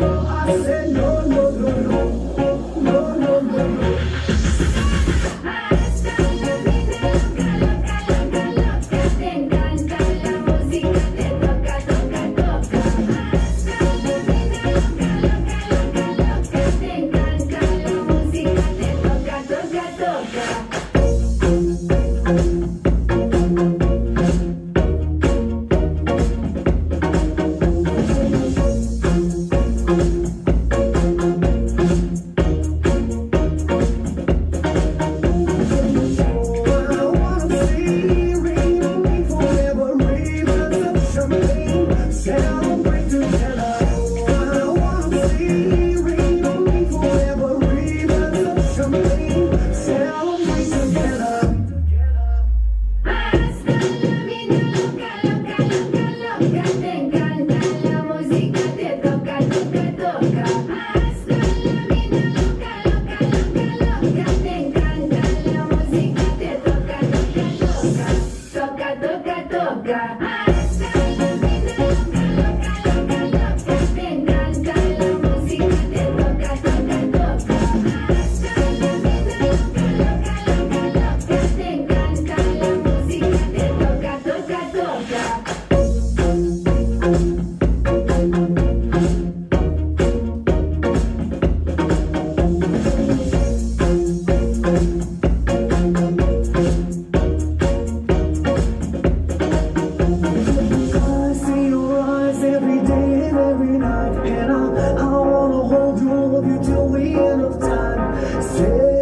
no, I said no, no. God. every night And I, I wanna hold you all of you till the end of time. Say